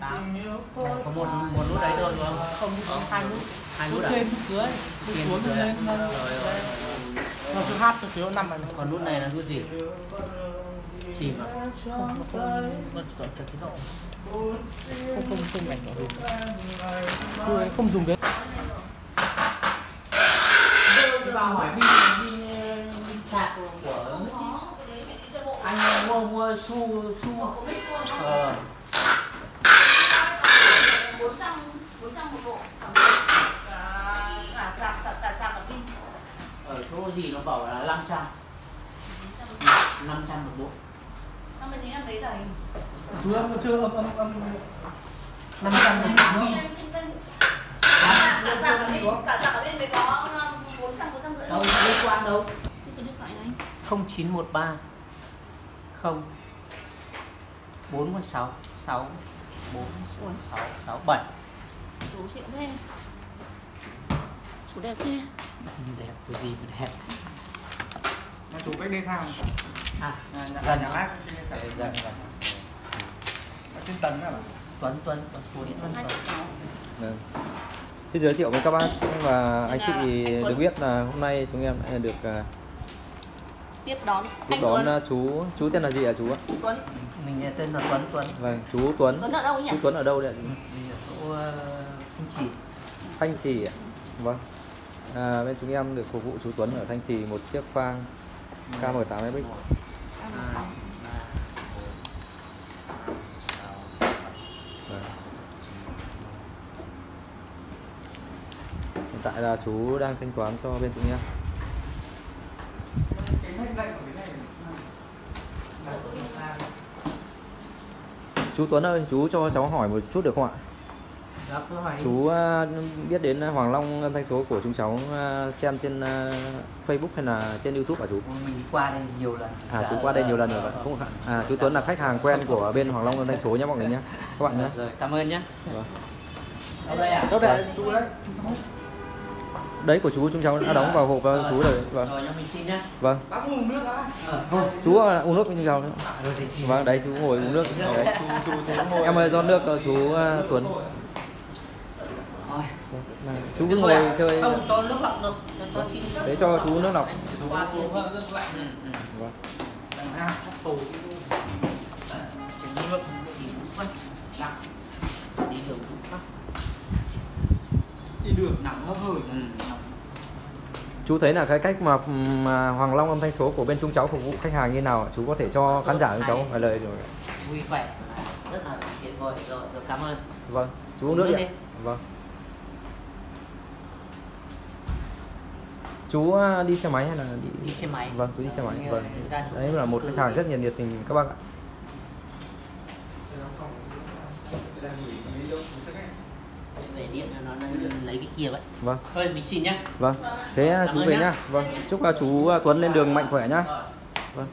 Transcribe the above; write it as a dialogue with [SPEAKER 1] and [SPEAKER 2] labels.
[SPEAKER 1] tám có một một nút đấy thôi đúng không?
[SPEAKER 2] không có hai nút.
[SPEAKER 1] Hai
[SPEAKER 2] nút
[SPEAKER 1] à?
[SPEAKER 2] trên nút dưới nút xuống
[SPEAKER 1] nút
[SPEAKER 2] lên
[SPEAKER 1] rồi rồi
[SPEAKER 2] nó thứ hát thứ phiếu năm này
[SPEAKER 1] còn nút này là nút gì? Chìm à?
[SPEAKER 2] Không nó không. Nó chỉ toàn cái độ không không không ảnh hưởng Tôi không dùng đến.
[SPEAKER 1] Vào hỏi pin pin sạc của anh mua mua su su. Ờ.
[SPEAKER 3] Bốn trăm bốn trăm một bộ. Cả cả cả cả cả pin.
[SPEAKER 1] Ở chỗ gì nó bảo là 500 500 một bộ.
[SPEAKER 3] Xong rồi tính ăn mấy đầy?
[SPEAKER 2] Chưa, chưa, âm, âm, âm. 500 một
[SPEAKER 3] bộ dạ. Cả cả cả bên, cả cả bên mới có um, 400, 450
[SPEAKER 1] Đâu, không liên quan đâu?
[SPEAKER 3] 09113 không?
[SPEAKER 1] Bốn con sáu sáu bốn sáu sáu bảy.
[SPEAKER 3] Số triệu thế. Số đẹp thế.
[SPEAKER 1] Đẹp cái gì mà đẹp.
[SPEAKER 4] Nhà chủ cách đây sao?
[SPEAKER 1] À, à
[SPEAKER 4] nhà,
[SPEAKER 1] à,
[SPEAKER 4] nhà, nhà bác cách đây sao? Dạ, trên tầng đó
[SPEAKER 1] tuấn tuấn tuấn tuấn tuấn.
[SPEAKER 3] tuấn
[SPEAKER 5] vâng. xin giới thiệu với các bác và anh chị được biết là hôm nay chúng em được à,
[SPEAKER 3] tiếp đón
[SPEAKER 5] tiếp
[SPEAKER 3] anh
[SPEAKER 5] đón
[SPEAKER 3] Tuấn
[SPEAKER 5] à, chú chú tên là gì ạ chú ạ?
[SPEAKER 3] Tuấn
[SPEAKER 1] mình tên là Tuấn Tuấn
[SPEAKER 5] Vâng, chú Tuấn.
[SPEAKER 3] Tuấn ở đâu nhỉ
[SPEAKER 5] Chú Tuấn ở đâu đấy ạ?
[SPEAKER 1] mình ở chỗ uh, Thanh Trì
[SPEAKER 5] Thanh Trì ạ. Vâng. À, bên chúng em được phục vụ chú Tuấn ở Thanh Trì một chiếc khoang KM8 FX. Hiện tại là chú đang thanh toán cho bên chúng em.
[SPEAKER 4] Cái nách lạnh của cái này
[SPEAKER 5] Chú Tuấn ơi, chú cho cháu hỏi một chút được không ạ?
[SPEAKER 1] Hỏi
[SPEAKER 5] Chú à, biết đến Hoàng Long âm thanh số của chúng cháu à, xem trên à, Facebook hay là trên YouTube hả chú?
[SPEAKER 1] mình qua đây nhiều lần
[SPEAKER 5] À
[SPEAKER 1] Dạ,
[SPEAKER 5] chú qua đây nhiều lần rồi
[SPEAKER 1] ờ.
[SPEAKER 5] Không à chú Tuấn là khách hàng quen của bên Hoàng Long thanh số nhé mọi người nhé. Các bạn nhé.
[SPEAKER 1] rồi cảm ơn nhé
[SPEAKER 5] Vâng.
[SPEAKER 1] đâu đây à
[SPEAKER 4] Đâu đây chú đấy
[SPEAKER 5] Đấy của chú chúng cháu đã đóng vào hộp và chú rồi. Vâng.
[SPEAKER 1] rồi nhưng mình xin nhé
[SPEAKER 5] Vâng.
[SPEAKER 4] Bác uống nước đã
[SPEAKER 1] ờ
[SPEAKER 5] Thôi, chú à, uống nước với chúng cháu. nữa.
[SPEAKER 1] chị
[SPEAKER 5] Vâng, đấy chú ngồi uống nước. Đấy.
[SPEAKER 4] Chú, chú, chú ngồi
[SPEAKER 5] Em ơi do nước cho chú à, Tuấn. Này, Chú cứ
[SPEAKER 1] Thôi à?
[SPEAKER 5] ngồi chơi.
[SPEAKER 1] không cho nước lọc được cho, cho
[SPEAKER 5] cho chú nước lọc.
[SPEAKER 1] chú qua chú nước lạnh.
[SPEAKER 5] Vâng.
[SPEAKER 4] Chắc tù
[SPEAKER 1] nước
[SPEAKER 5] Chú thấy là cái cách mà, mà Hoàng Long âm thanh số của bên chúng cháu phục vụ khách hàng như nào ạ? Chú có thể cho khán giả chúng cháu vài lời rồi.
[SPEAKER 1] vui vẻ rất là tuyệt vời rồi rồi cảm ơn
[SPEAKER 5] Vâng. Chú uống nước đi. Vâng. Chú à, đi xe máy hay là đi
[SPEAKER 1] đi xe máy
[SPEAKER 5] Vâng, chú đi xe máy. Vâng. Đấy là một khách hàng rất nhiệt nhiệt tình các bác ạ.
[SPEAKER 1] về điện nó nó lấy cái kia vậy
[SPEAKER 5] Vâng.
[SPEAKER 1] thôi mình xin nhé
[SPEAKER 5] Vâng. Thế à,
[SPEAKER 1] Cảm
[SPEAKER 5] chú về
[SPEAKER 1] nhá.
[SPEAKER 5] nhá. Vâng. Chúc à, chú à, Tuấn lên đường mạnh khỏe nhá. Vâng.